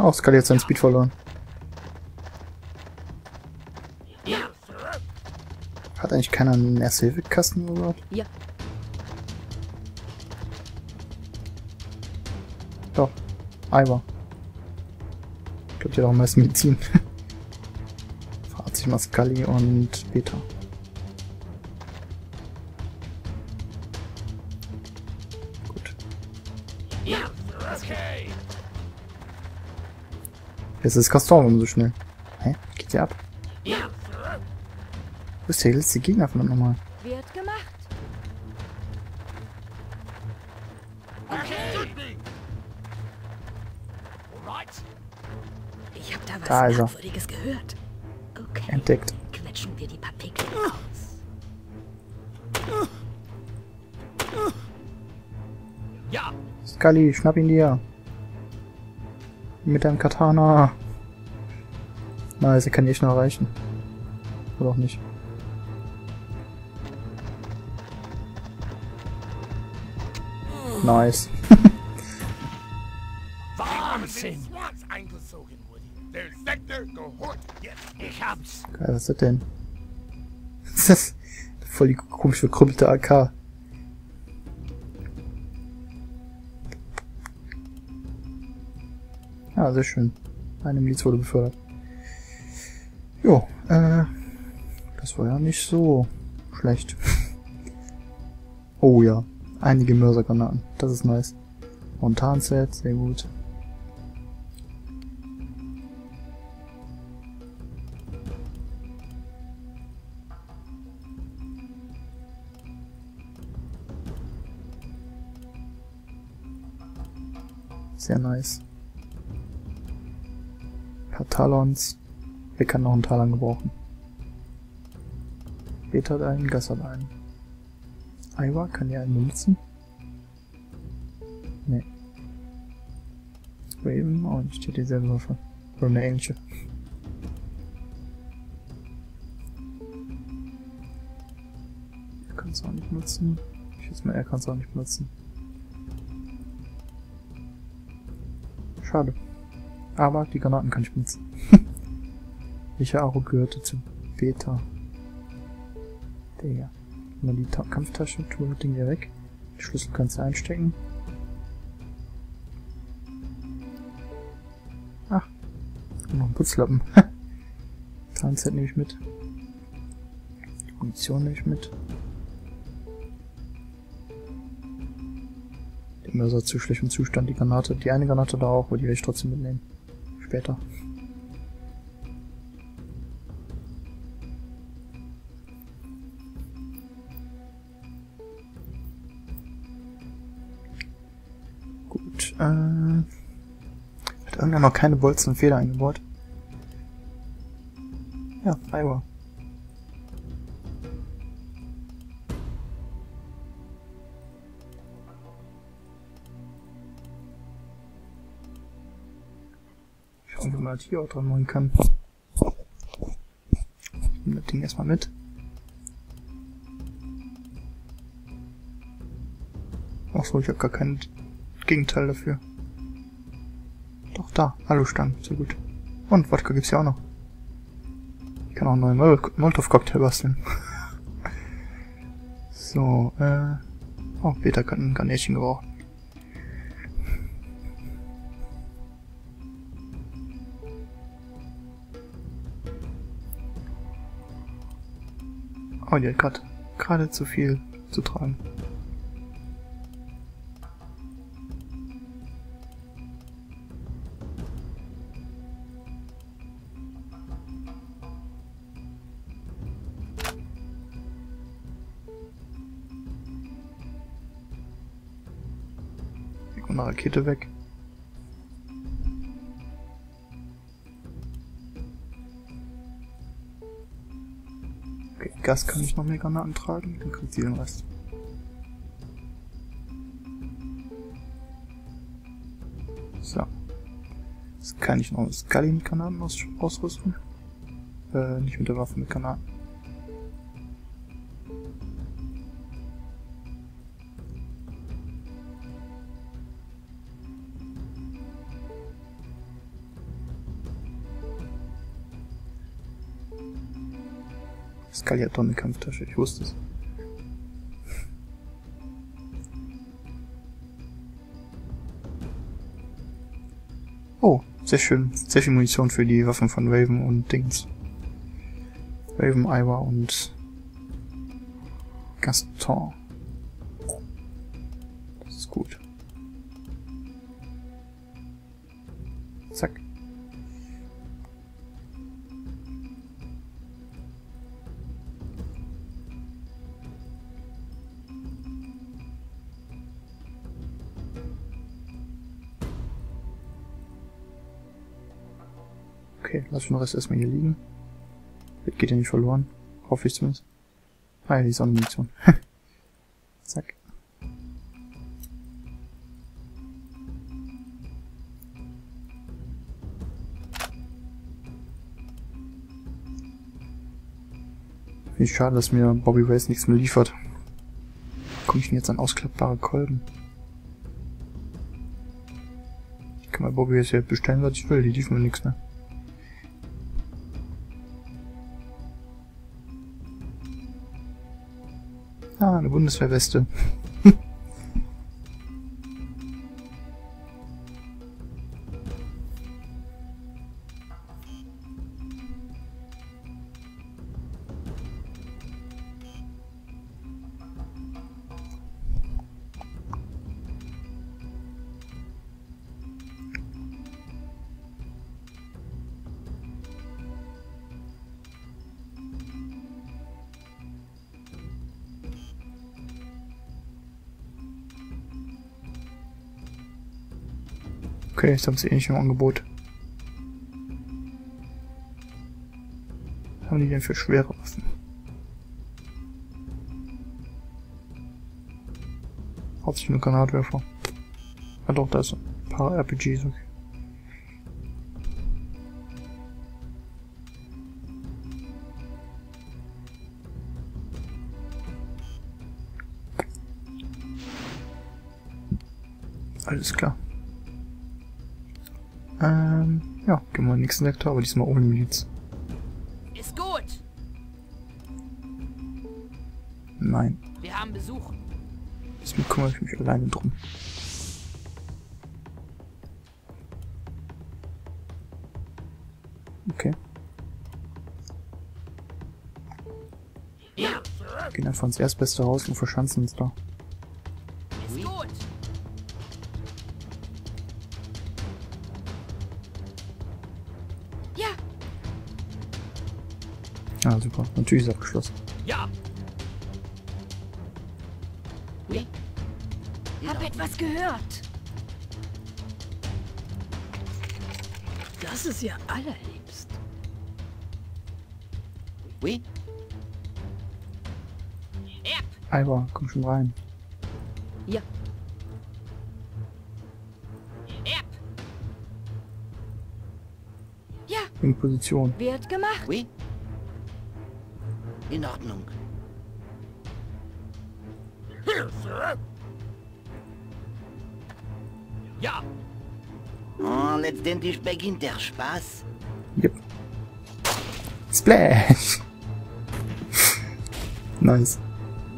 Auch Scully hat seinen Speed verloren. Hat eigentlich keiner einen Erste-Hilfe-Kasten oder so? Ja. Doch. Ivar. Ich glaube, die hat auch am meisten Medizin. Verrat sich mal Scully und Beta. Jetzt ist Castor so schnell. Hä? Geht ja ab. Wo ist der letzte Gegner von nochmal? Wird gemacht. Ich habe da was Da ist er. Merkwürdiges gehört. Okay. Entdeckt. Quetschen wir die Partikel aus. Scully, schnapp ihn dir. Mit deinem Katana. Nice, er kann dich noch erreichen. Oder auch nicht. Nice. Wahnsinn! Ich hab's. Geil, was ist das denn? Das ist voll die komisch verkrümmelte AK. Ja, sehr schön. Eine Miliz wurde befördert. Jo, äh, das war ja nicht so schlecht. oh ja, einige Mörsergranaten. Das ist nice. Montan-Set, sehr gut. Sehr nice. Paar. Wer kann noch einen Talon gebrauchen? Beta hat einen, Gas hat einen. Ivar kann ja einen benutzen. Nee. Raven nicht, die hat dieselbe Waffe. Oder eine ähnliche. Er kann es auch nicht benutzen. Ich schätze mal, er kann es auch nicht benutzen. Schade. Aber die Granaten kann ich benutzen. Welcher Aro gehörte zu Beta? Der hier. Mal die Ta Kampftasche, tu das Ding hier weg. Die Schlüssel kannst du einstecken. Ach, noch ein Putzlappen. Tarnzeit nehme ich mit. Die Munition nehme ich mit. Der Mörser zu schlechtem Zustand, die Granate. Die eine Granate da auch, aber die werde ich trotzdem mitnehmen. Später. Hat irgendwer noch keine Bolzen und Feder eingebaut? Ja, Iowa. Schauen wir mal, hier auch dran machen kann. Ich nehme das Ding erstmal mit. Achso, ich habe gar kein Gegenteil dafür. Da. Alustangen. Sehr gut. Und Wodka gibt's ja auch noch. Ich kann auch einen neuen Mol Molotov-Cocktail basteln. so, äh... Oh, Peter kann ein Garnetchen gebrauchen. Oh, die hat gerade zu viel zu tragen. Rakete weg. Okay, Gas kann ich noch mehr Granaten tragen, dann kriegt sie den Rest. So. Jetzt kann ich noch Scully mit Granaten aus ausrüsten. Äh, nicht mit der Waffe, mit Granaten. Scully hat doch eine Kampftasche, ich wusste es. Oh, sehr schön. Sehr viel Munition für die Waffen von Raven und Dings. Raven, Iowa und Gaston. Das ist gut. Okay, lass den Rest erstmal hier liegen. Das geht ja nicht verloren. Hoffe ich zumindest. Ah ja, die ist auch eine Munition. Zack. Finde ich schade, dass mir Bobby Race nichts mehr liefert. Komme ich denn jetzt an ausklappbare Kolben? Ich kann bei Bobby Race ja bestellen, was ich will. Die liefern mir nichts mehr. Ah, eine Bundeswehrweste. Okay, jetzt haben sie eh nicht im Angebot. Was haben die denn für schwere Waffen? Hauptsächlich nur Granatwerfer. Ah doch, da ist ein paar RPGs, okay. Alles klar. Ähm, ja, gehen wir in den nächsten Sektor, aber diesmal ohne Miliz. Ist gut. Nein, Wir haben Besuch. diesmal kümmere ich mich alleine drum. Okay, Ja, gehen einfach ins erstbeste Haus und verschanzen uns da. Super. Natürlich ist abgeschlossen. Ja, oui. Hab etwas gehört. Das ist ja allerliebst. Oui, Erb. Alba, komm schon rein. Ja. Ja, In Position. wird gemacht. oui. In Ordnung. here, sir. Ja, Und letztendlich beginnt der Spaß. Yep. Splash! nice.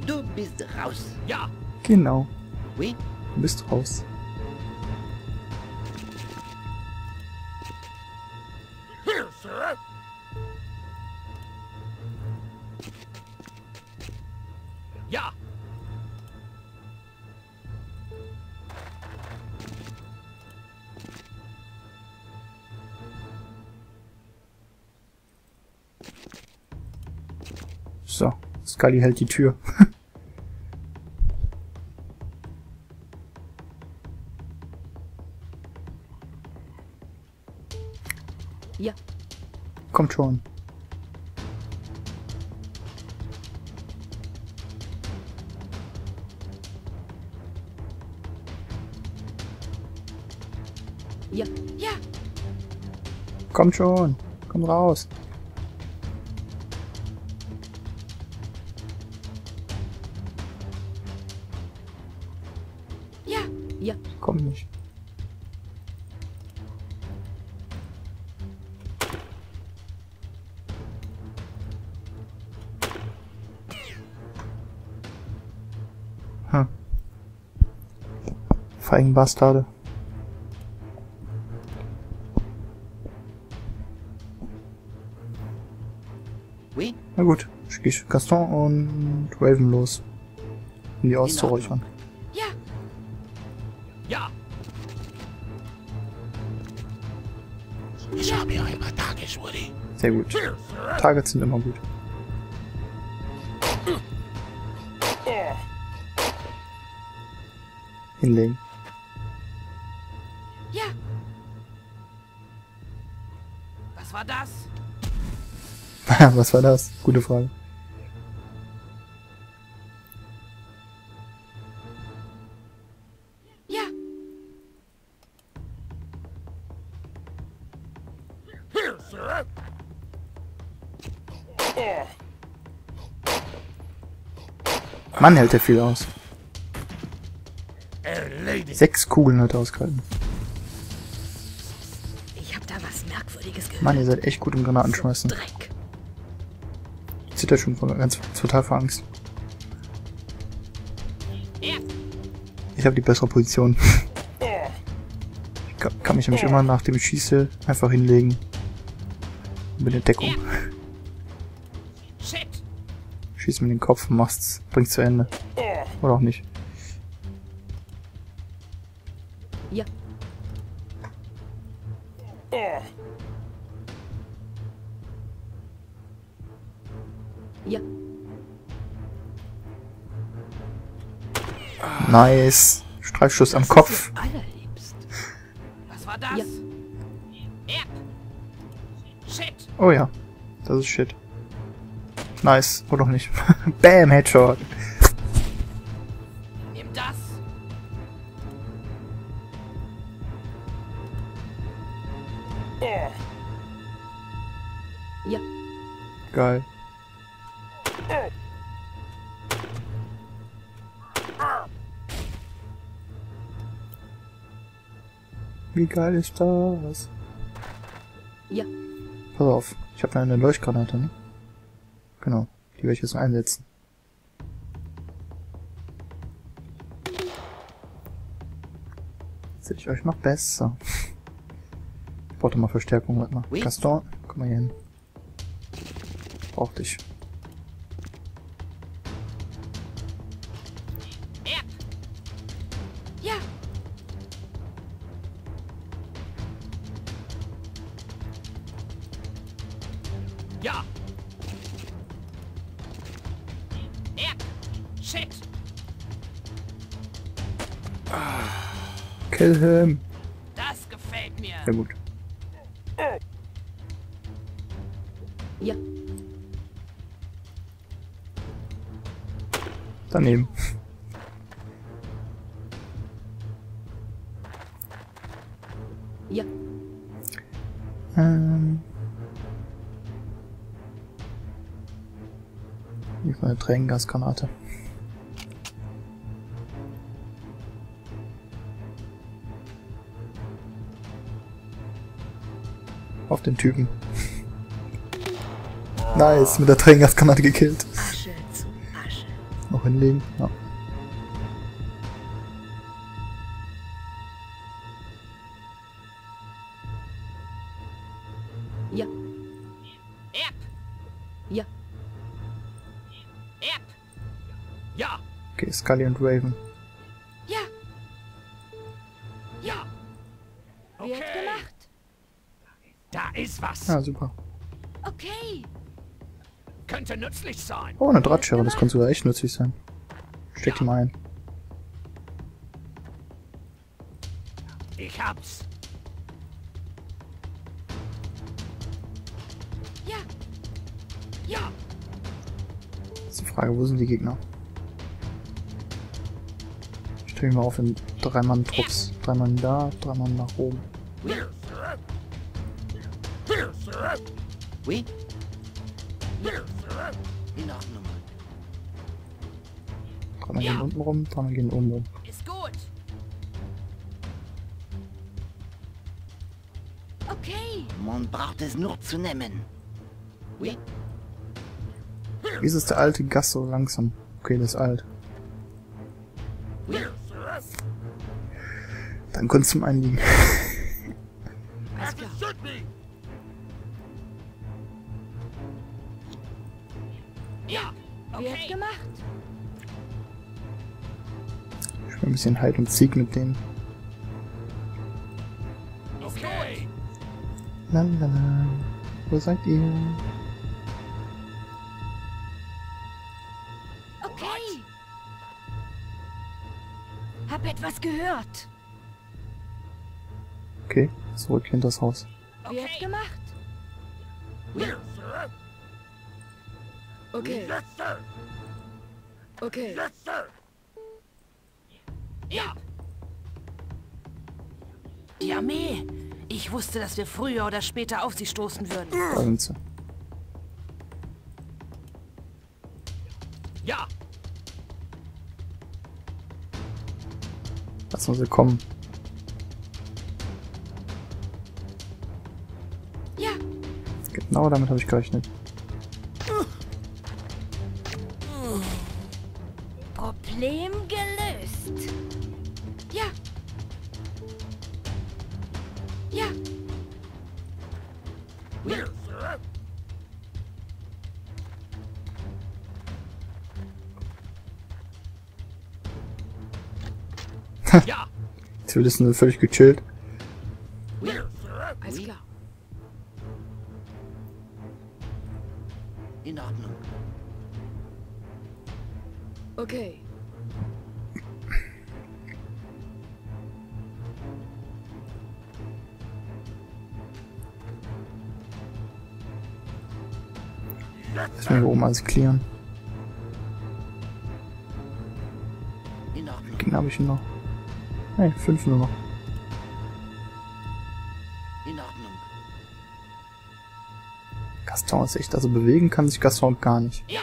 Du bist raus. ja, Genau. Oui, Du bist raus. So. Scully hält die Tür. Ja, Kommt schon. ja, ja. Kommt schon. Komm raus. Ja. Komm nicht. Hm. Feigen Bastarde. Na gut, schicke ich Gaston und Raven los, um die genau. auszuräuchern. Ja. Ich habe ja immer Woody. Sehr gut. Targets sind immer gut. Hinlegen. ja. Was war das? Was war das? Gute Frage. Here, sir. Mann, hält der viel aus. Sechs Kugeln hat er ausgehalten. ich hab da was Merkwürdiges gehört. Mann, ihr seid echt gut im Granatenschmeißen. Dreck. Ich zitter schon vor, ganz total vor Angst. Ich habe die bessere Position. Ich kann, kann mich nämlich immer, nachdem ich schieße, einfach hinlegen. Mit der Deckung. shit. Schieß mir in den Kopf und mach's, bring's zu Ende. oh, Oder auch nicht. Ja, oh. ja, Nice. Streifschuss am Kopf. allerliebst. Was war das? Ja. Oh ja. Das ist shit. Nice. Oder auch nicht. Bam, Headshot. Nimm das. Ja, Geil. Wie geil ist das? ja, Pass auf. Ich habe eine Leuchtgranate, ne? Genau. Die werde ich jetzt einsetzen. Jetzt sehe ich euch noch besser. Ich brauche mal Verstärkung, warte mal. Gaston, komm mal hier hin. Brauch dich. Kill him. Das gefällt mir. Sehr gut. Ja, Daneben. ja, Ähm. Ist meine Tränengasgranate. Auf den Typen. Nice, mit der Tränengasgranate gekillt. Noch hinlegen. Ja. Ja. Erb. Ja, Erb. ja, Okay, Scully und Raven. Ist. Ah, super. Okay. Könnte nützlich sein. Oh, eine Drahtschere, das könnte sogar echt nützlich sein. Steck die mal ein. Ich hab's. Ja, Ja, Jetzt die Frage, wo sind die Gegner? Ich stelle mich mal auf in drei Mann Trupps. Drei Mann da, drei Mann nach oben. sir. Oui? Drei Mann Ja. gehen unten rum, drei Mann gehen oben rum. ist gut. Okay. Man braucht es nur zu nehmen. Oui? Wieso ist der alte Gas so langsam? Okay, das ist alt. Sir. Dann kurz zum Einliegen. As it Ja. Wird gemacht. Ich will ein bisschen Halt und Sieg mit denen. Okay. Lalala. Wo seid ihr? Okay. Hab etwas gehört. Okay, zurück hinters Haus. Wird gemacht. Here, sir. Okay. Yes, sir. Okay. Yes, sir. Ja. Die Armee! Ich wusste, dass wir früher oder später auf sie stoßen würden. Ja. Lassen sie kommen. Ja. Genau damit habe ich gerechnet. Problem gelöst. Ja. Ja. Here, sir. ja. Die Zivilisten sind völlig gechillt. Alles klar. In Ordnung. Okay. Müssen wir hier oben alles klären. Ordnung. Gegner habe ich noch. Hey, fünf nur noch. In Ordnung. Gaston ist echt, also bewegen kann sich Gaston gar nicht. Ja.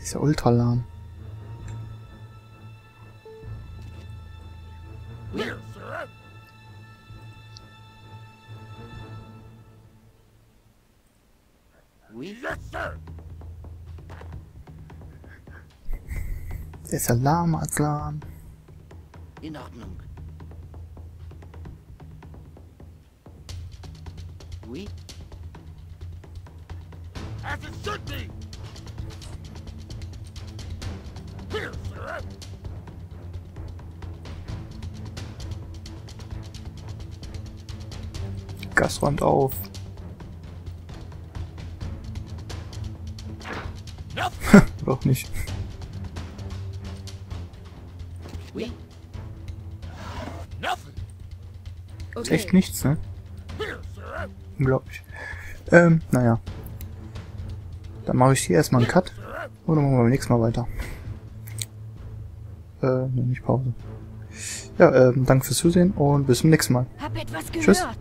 Ist ja ultra lahm. Als lahm. In Ordnung. Oui. As it should be. Here, sir. Gas räumt auf. Auch nicht. Echt nichts, ne? Unglaublich. Ähm, naja. Dann mache ich hier erstmal einen Cut. Und dann machen wir beim nächsten Mal weiter. Äh, ne, nicht Pause. Ja, ähm, danke fürs Zusehen und bis zum nächsten Mal. Hab etwas Tschüss. gehört.